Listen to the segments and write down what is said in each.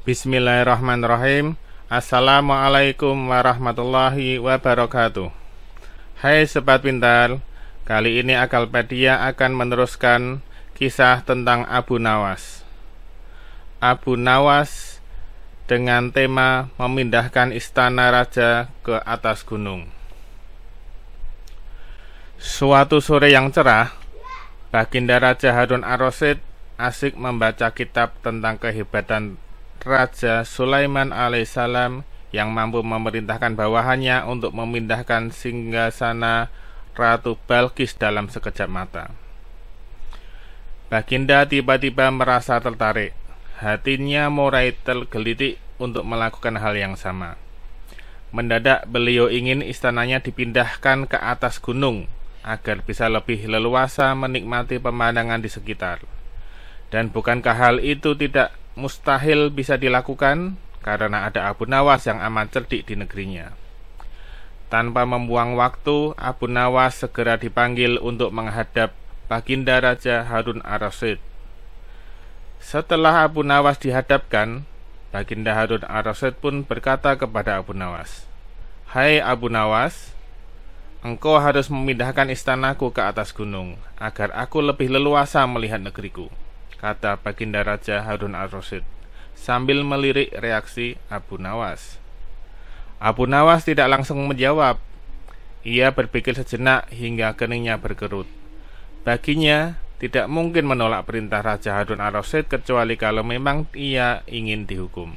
Bismillahirrahmanirrahim. Assalamualaikum warahmatullahi wabarakatuh. Hai Sobat Pintar Kali ini Akalpedia akan meneruskan kisah tentang Abu Nawas. Abu Nawas dengan tema memindahkan istana raja ke atas gunung. Suatu sore yang cerah Baginda Raja Harun Ar-Rasyid asik membaca kitab tentang kehebatan Raja Sulaiman alaihissalam yang mampu memerintahkan bawahannya untuk memindahkan singgasana Ratu Balkis dalam sekejap mata. Baginda tiba-tiba merasa tertarik. Hatinya mulai tergelitik untuk melakukan hal yang sama. Mendadak beliau ingin istananya dipindahkan ke atas gunung agar bisa lebih leluasa menikmati pemandangan di sekitar. Dan bukankah hal itu tidak mustahil bisa dilakukan karena ada Abu Nawas yang amat cerdik di negerinya. Tanpa membuang waktu, Abu Nawas segera dipanggil untuk menghadap Baginda Raja Harun Ar-Rasyid. Setelah Abu Nawas dihadapkan, Baginda Harun Ar-Rasyid pun berkata kepada Abu Nawas, Hai Abu Nawas, engkau harus memindahkan istanaku ke atas gunung, agar aku lebih leluasa melihat negeriku kata Baginda Raja Harun al-Rasyid sambil melirik reaksi Abu Nawas. Abu Nawas tidak langsung menjawab. Ia berpikir sejenak hingga keningnya berkerut. Baginya, tidak mungkin menolak perintah Raja Harun al-Rasyid kecuali kalau memang ia ingin dihukum.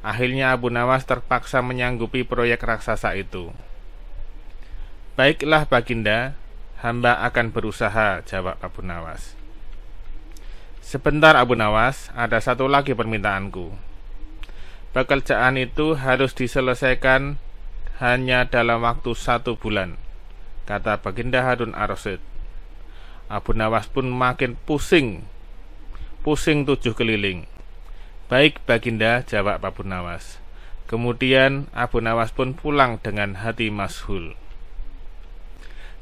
Akhirnya Abu Nawas terpaksa menyanggupi proyek raksasa itu. Baiklah Baginda, hamba akan berusaha, jawab Abu Nawas. Sebentar Abu Nawas, ada satu lagi permintaanku. Pekerjaan itu harus diselesaikan hanya dalam waktu satu bulan, kata Baginda Harun Ar-Rasyid. Abu Nawas pun makin pusing, pusing tujuh keliling. Baik Baginda, jawab Abu Nawas. Kemudian Abu Nawas pun pulang dengan hati mashul.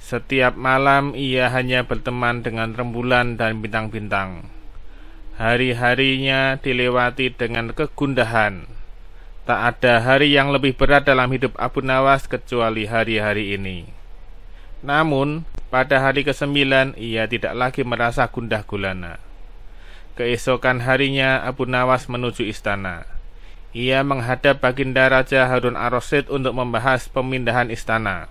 Setiap malam ia hanya berteman dengan rembulan dan bintang-bintang. Hari-harinya dilewati dengan kegundahan. Tak ada hari yang lebih berat dalam hidup Abu Nawas kecuali hari-hari ini. Namun, pada hari ke-9 ia tidak lagi merasa gundah gulana. Keesokan harinya Abu Nawas menuju istana. Ia menghadap Baginda Raja Harun Ar-Rasyid untuk membahas pemindahan istana.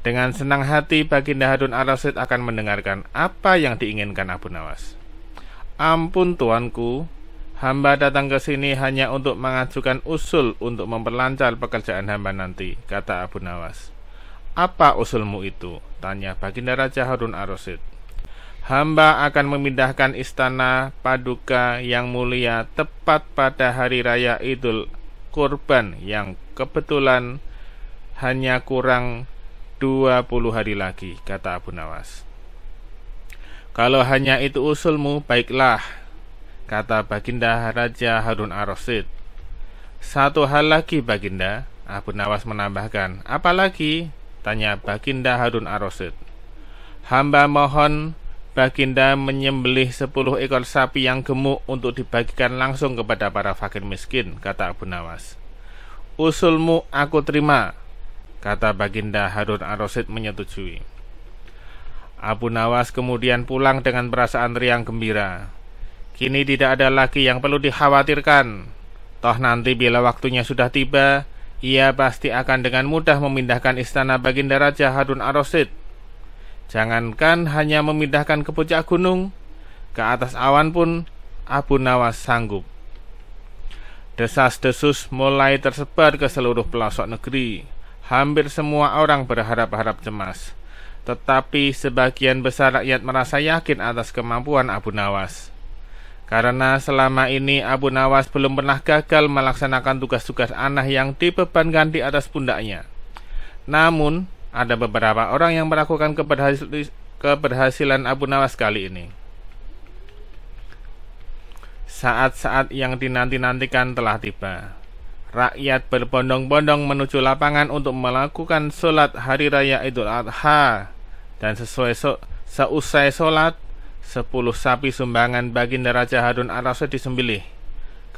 Dengan senang hati Baginda Harun Ar-Rasyid akan mendengarkan apa yang diinginkan Abu Nawas. Ampun tuanku, hamba datang ke sini hanya untuk mengajukan usul untuk memperlancar pekerjaan hamba nanti, kata Abu Nawas. Apa usulmu itu? Tanya Baginda Raja Harun Ar-Rasyid. Hamba akan memindahkan istana paduka yang mulia tepat pada hari raya Idul Kurban yang kebetulan hanya kurang 20 hari lagi, kata Abu Nawas. Kalau hanya itu usulmu, baiklah, kata Baginda Raja Harun Ar-Rasyid. Satu hal lagi, Baginda, Abu Nawas menambahkan. Apalagi? Tanya Baginda Harun Ar-Rasyid. Hamba mohon Baginda menyembelih sepuluh ekor sapi yang gemuk untuk dibagikan langsung kepada para fakir miskin, kata Abu Nawas. Usulmu aku terima, kata Baginda Harun Ar-Rasyid menyetujui. Abu Nawas kemudian pulang dengan perasaan riang gembira. Kini tidak ada lagi yang perlu dikhawatirkan. Toh nanti bila waktunya sudah tiba, ia pasti akan dengan mudah memindahkan istana Baginda Raja Harun Ar-Rasyid. Jangankan hanya memindahkan ke puncak gunung, ke atas awan pun Abu Nawas sanggup. Desas-desus mulai tersebar ke seluruh pelosok negeri. Hampir semua orang berharap-harap cemas tetapi sebagian besar rakyat merasa yakin atas kemampuan Abu Nawas. Karena selama ini Abu Nawas belum pernah gagal melaksanakan tugas-tugas aneh yang dibebankan di atas pundaknya. Namun, ada beberapa orang yang melakukan keberhasilan Abu Nawas kali ini. Saat-saat yang dinanti-nantikan telah tiba. Rakyat berbondong-bondong menuju lapangan untuk melakukan sholat hari raya Idul Adha dan sesuai so, seusai sholat sepuluh sapi sumbangan bagi Raja Harun Ar-Rasyid disembelih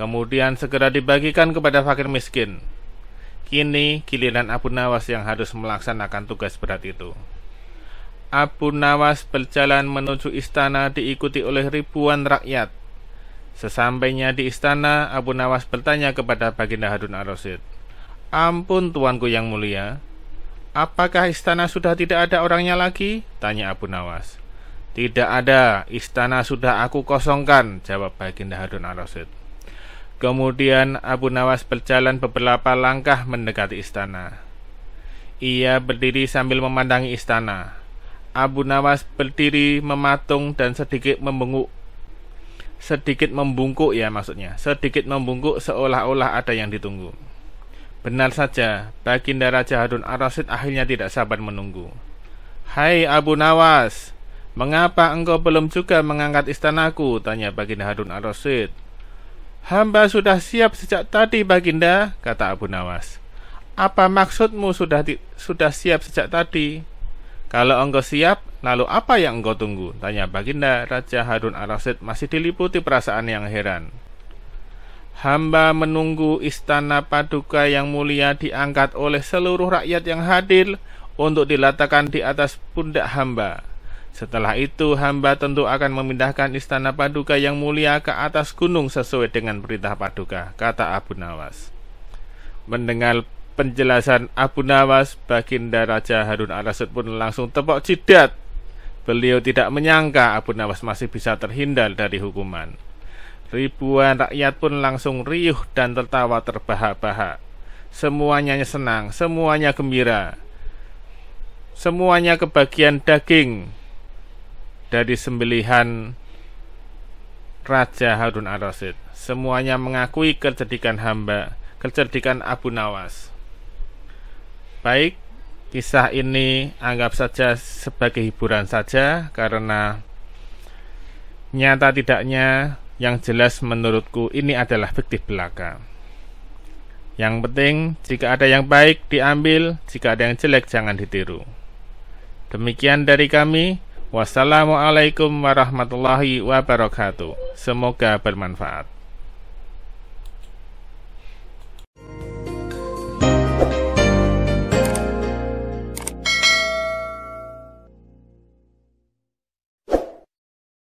kemudian segera dibagikan kepada fakir miskin. Kini giliran Abu Nawas yang harus melaksanakan tugas berat itu. Abu Nawas berjalan menuju istana diikuti oleh ribuan rakyat. Sesampainya di istana, Abu Nawas bertanya kepada Baginda Harun ar-Rasyid, "Ampun tuanku yang mulia, apakah istana sudah tidak ada orangnya lagi?" tanya Abu Nawas. "Tidak ada, istana sudah aku kosongkan," jawab Baginda Harun ar-Rasyid. Kemudian Abu Nawas berjalan beberapa langkah mendekati istana. Ia berdiri sambil memandangi istana. Abu Nawas berdiri mematung dan sedikit membungkuk. Sedikit membungkuk ya maksudnya, sedikit membungkuk seolah-olah ada yang ditunggu. Benar saja, Baginda Raja Harun Ar-Rasyid akhirnya tidak sabar menunggu. Hai Abu Nawas, mengapa engkau belum juga mengangkat istanaku? Tanya Baginda Harun Ar-Rasyid. Hamba sudah siap sejak tadi Baginda, kata Abu Nawas. Apa maksudmu sudah sudah siap sejak tadi? Kalau engkau siap, lalu apa yang engkau tunggu? Tanya Baginda Raja Harun al-Rasyid masih diliputi perasaan yang heran. Hamba menunggu istana paduka yang mulia diangkat oleh seluruh rakyat yang hadir untuk diletakkan di atas pundak hamba. Setelah itu hamba tentu akan memindahkan istana paduka yang mulia ke atas gunung sesuai dengan perintah paduka, kata Abu Nawas. Mendengar penjelasan Abu Nawas, Baginda Raja Harun al-Rasyid pun langsung tepok jidat. Beliau tidak menyangka Abu Nawas masih bisa terhindar dari hukuman. Ribuan rakyat pun langsung riuh dan tertawa terbahak-bahak. Semuanya senang, semuanya gembira. Semuanya kebagian daging dari sembelihan Raja Harun al-Rasyid. Semuanya mengakui kecerdikan hamba, kecerdikan Abu Nawas. Baik, kisah ini anggap saja sebagai hiburan saja karena nyata tidaknya yang jelas menurutku ini adalah fiktif belaka. Yang penting jika ada yang baik diambil, jika ada yang jelek jangan ditiru. Demikian dari kami. Wassalamualaikum warahmatullahi wabarakatuh. Semoga bermanfaat.